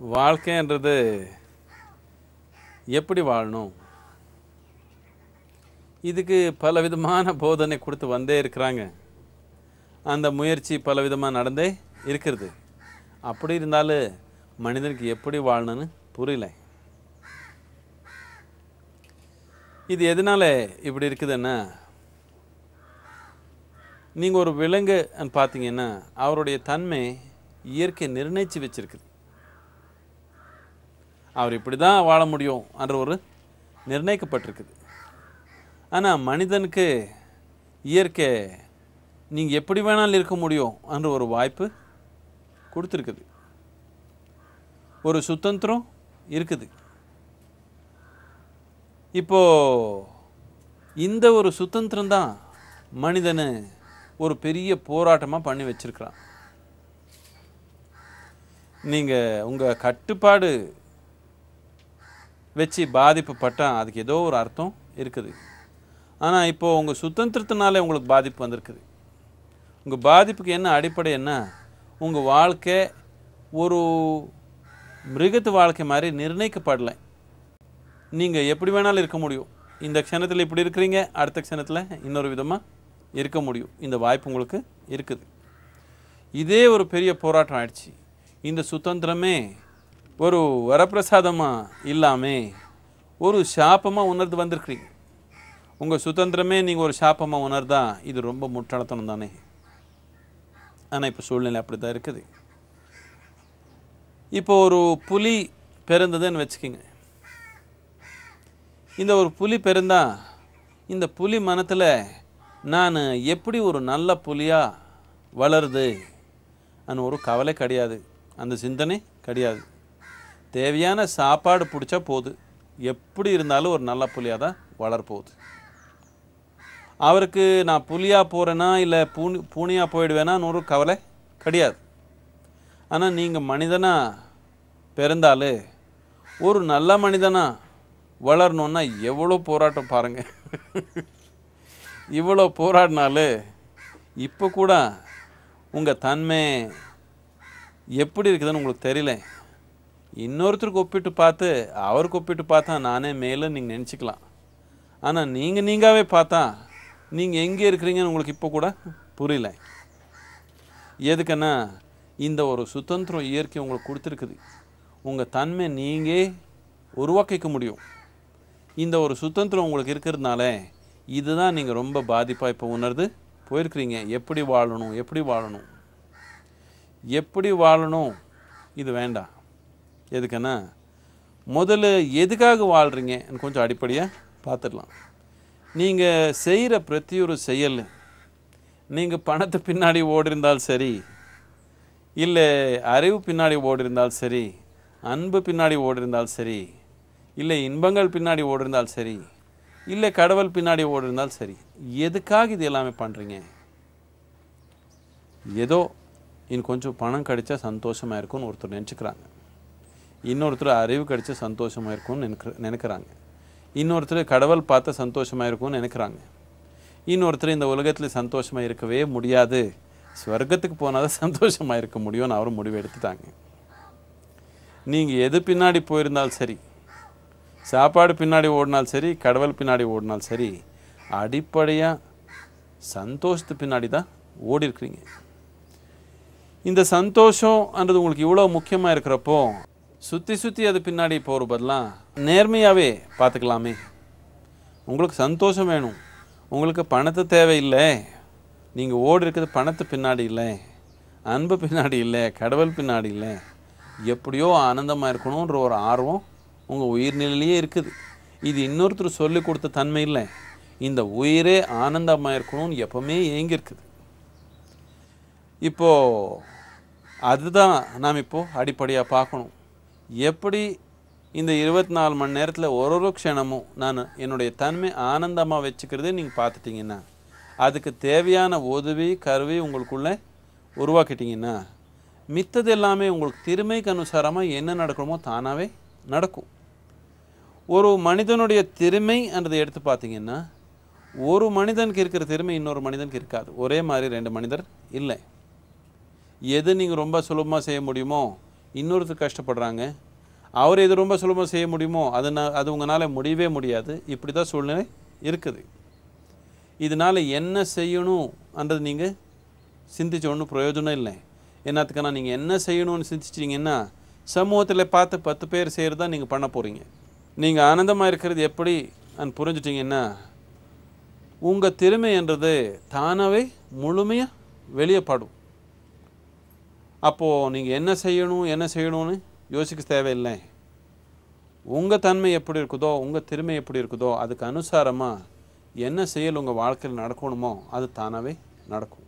வாழ்க்கைன்றது எப்படி வாழணும்? இதுக்கு பல விதமான போதனை கொடுத்து வந்தே இருக்கிறாங்க. அந்த முயற்சி பல விதமாக நடந்தே இருக்கிறது. அப்படி இருந்தாலும் மனிதனுக்கு எப்படி வாழணும்னு புரியல. இது எதனால் இப்படி இருக்குதுன்னா நீங்கள் ஒரு விலங்கு பார்த்தீங்கன்னா அவருடைய தன்மை இயற்கை நிர்ணயித்து வச்சிருக்குது. அவர் இப்படி தான் வாழ முடியும் என்ற ஒரு நிர்ணயிக்கப்பட்டிருக்குது. ஆனால் மனிதனுக்கு இயற்கை நீங்கள் எப்படி வேணாலும் இருக்க முடியும் என்ற ஒரு வாய்ப்பு கொடுத்துருக்குது. ஒரு சுதந்திரம் இருக்குது. இப்போ இந்த ஒரு சுதந்திரம் தான் மனிதனை ஒரு பெரிய போராட்டமாக பண்ணி வச்சிருக்கிறான். நீங்கள் உங்கள் கட்டுப்பாடு வச்சு பாதிப்பு பட்டால் அதுக்கு ஏதோ ஒரு அர்த்தம் இருக்குது. ஆனால் இப்போது உங்கள் சுதந்திரத்தினாலே உங்களுக்கு பாதிப்பு வந்திருக்குது. உங்கள் பாதிப்புக்கு என்ன அடிப்படை என்ன? உங்கள் வாழ்க்கை ஒரு மிருகத்து வாழ்க்கை மாதிரி நிர்ணயிக்கப்படலை. நீங்கள் எப்படி வேணாலும் இருக்க முடியும். இந்த க்ஷணத்தில் இப்படி இருக்கிறீங்க அடுத்த க்ஷணத்தில் இன்னொரு விதமாக இருக்க முடியும். இந்த வாய்ப்பு உங்களுக்கு இருக்குது. இதே ஒரு பெரிய போராட்டம் ஆயிடுச்சு. இந்த சுதந்திரமே ஒரு வரப்பிரசாதமாக இல்லாமல் ஒரு சாபமாக உணர்ந்து வந்திருக்கிறீங்க. உங்கள் சுதந்திரமே நீங்கள் ஒரு சாபமாக உணர்ந்தா இது ரொம்ப முற்றளத்தனம் தானே? ஆனால் இப்போ சூழ்நிலை அப்படி தான் இருக்குது. இப்போ ஒரு புலி பிறந்ததுன்னு வச்சுக்கோங்க. இந்த ஒரு புலி பிறந்தா இந்த புலி மனத்தில் நான் எப்படி ஒரு நல்ல புலியாக வளருது? அன்னு ஒரு கவலை கிடையாது. அந்த சிந்தனை கிடையாது. தேவையான சாப்பாடு பிடிச்சா போகுது எப்படி இருந்தாலும் ஒரு நல்ல புலியாக தான் வளரப்போகுது. அவருக்கு நான் புலியாக போகிறேன்னா இல்லை பூனி பூனியாக போயிடுவேனான்னு ஒரு கவலை கிடையாது. ஆனால் நீங்கள் மனிதனாக பிறந்தாலே ஒரு நல்ல மனிதனாக வளரணுன்னா எவ்வளோ போராட்டம் பாருங்கள் இவ்வளோ போராடினாலே இப்போ கூட உங்கள் தன்மை எப்படி இருக்குதுன்னு உங்களுக்கு தெரியல. இன்னொருத்தருக்கு ஒப்பிட்டு பார்த்து அவருக்கு ஒப்பிட்டு பார்த்தா நானே மேலே நீங்கள் நினச்சிக்கலாம். ஆனால் நீங்கள் நீங்காவே பார்த்தா நீங்கள் எங்கே இருக்கிறீங்கன்னு உங்களுக்கு இப்போ கூட புரியல. எதுக்குன்னா இந்த ஒரு சுதந்திரம் இயற்கை உங்களுக்கு கொடுத்துருக்குது. உங்கள் தன்மை நீங்கள் உருவாக்கிக்க முடியும். இந்த ஒரு சுதந்திரம் உங்களுக்கு இருக்கிறதுனால இதுதான் நீங்கள் ரொம்ப பாதிப்பாக இப்போ உணர்ந்து போயிருக்கிறீங்க. எப்படி வாழணும் எப்படி வாழணும்? எப்படி வாழணும்? இது வேண்டாம். எதுக்குன்னா முதல்ல எதுக்காக வாழ்கிறீங்கன்னு கொஞ்சம் அடிப்படையாக பார்த்துடலாம். நீங்கள் செய்கிற பிரதி ஒரு செயல் நீங்கள் பணத்தை பின்னாடி ஓடிருந்தால் சரி இல்லை அறிவு பின்னாடி ஓடிருந்தால் சரி அன்பு பின்னாடி ஓடிருந்தால் சரி இல்லை இன்பங்கள் பின்னாடி ஓடிருந்தால் சரி இல்லை கடவுள் பின்னாடி ஓடிருந்தால் சரி எதுக்காக இது எல்லாமே பண்ணுறீங்க ஏதோ இன்னும் கொஞ்சம் பணம் கிடைச்சா சந்தோஷமாக இருக்கும்னு ஒருத்தர் நினச்சிக்கிறாங்க. இன்னொருத்தர் அறிவு கிடைச்சா சந்தோஷமாக இருக்கும்னு நினைக்கிற நினைக்கிறாங்க. இன்னொருத்தர் கடவுள் பார்த்தா சந்தோஷமாக இருக்கும்னு நினைக்கிறாங்க. இன்னொருத்தர் இந்த உலகத்தில் சந்தோஷமாக இருக்கவே முடியாது. ஸ்வர்க்கத்துக்கு போனால் தான் சந்தோஷமாக இருக்க முடியும்னு அவரும் முடிவு எடுத்துட்டாங்க. நீங்கள் எது பின்னாடி போயிருந்தாலும் சரி சாப்பாடு பின்னாடி ஓடினாலும் சரி கடவுள் பின்னாடி ஓடினாலும் சரி அடிப்படையாக சந்தோஷத்து பின்னாடி தான் ஓடி இருக்கிறீங்க. இந்த சந்தோஷம்ன்றது உங்களுக்கு இவ்வளோ முக்கியமாக இருக்கிறப்போ சுற்றி சுற்றி அது பின்னாடி போகிற பதிலாக நேர்மையாகவே பார்த்துக்கலாமே. உங்களுக்கு சந்தோஷம் வேணும். உங்களுக்கு பணத்தை தேவையில்லை நீங்கள் ஓடி இருக்கிறது பணத்து பின்னாடி இல்லை. அன்பு பின்னாடி இல்லை. கடவுள் பின்னாடி இல்லை. எப்படியோ ஆனந்தமாக இருக்கணுன்ற ஒரு ஆர்வம் உங்கள் உயிர்நிலையிலேயே இருக்குது. இது இன்னொருத்தர் சொல்லி கொடுத்த தன்மை இல்லை. இந்த உயிரே ஆனந்தமாக இருக்கணும்னு எப்பவுமே ஏங்கியிருக்குது. இப்போது அதுதான் நாம் இப்போது அடிப்படையாக பார்க்கணும். எப்படி இந்த இருபத்தி நாலு மணி நேரத்தில் ஒரு ஒரு க்ஷணமும் நான் என்னுடைய தன்மை ஆனந்தமாக வச்சுக்கிறதே நீங்கள் பார்த்துட்டிங்கன்னா அதுக்கு தேவையான உதவி கருவி உங்களுக்குள்ளே உருவாக்கிட்டிங்கன்னா மித்தது எல்லாமே உங்களுக்கு திறமைக்கு அனுசாரமாக என்ன நடக்கணுமோ தானாகவே நடக்கும். ஒரு மனிதனுடைய திறமைன்றதை எடுத்து பார்த்தீங்கன்னா ஒரு மனிதனுக்கு இருக்கிற திறமை இன்னொரு மனிதனுக்கு இருக்காது. ஒரே மாதிரி ரெண்டு மனிதர் இல்லை. எது நீங்கள் ரொம்ப சுலபமாக செய்ய முடியுமோ இன்னொருத்தர் கஷ்டப்படுறாங்க. அவர் இது ரொம்ப சுலபமாக செய்ய முடியுமோ அது நான் அது உங்களால் முடியவே முடியாது. இப்படி தான் சூழ்நிலை இருக்குது. இதனால் என்ன செய்யணுன்றது நீங்கள் சிந்திச்ச ஒன்றும் பிரயோஜனம் இல்லை. என்னத்துக்குன்னா நீங்கள் என்ன செய்யணும்னு சிந்திச்சிட்டிங்கன்னா சமூகத்தில் பார்த்து பத்து பேர் செய்கிறது தான் நீங்கள் பண்ண போகிறீங்க நீங்கள் ஆனந்தமாக இருக்கிறது எப்படி புரிஞ்சுட்டிங்கன்னா உங்கள் திறமைன்றது தானாகவே முழுமையாக வெளியே பாடும். அப்போது நீங்கள் என்ன செய்யணும் என்ன செய்யணும்னு யோசிக்க தேவையில்லை. உங்கள் தன்மை எப்படி இருக்குதோ உங்கள் திறமை எப்படி இருக்குதோ அதுக்கு அனுசாரமாக என்ன செயல் உங்கள் வாழ்க்கையில் நடக்கணுமோ அது தானாகவே நடக்கும்.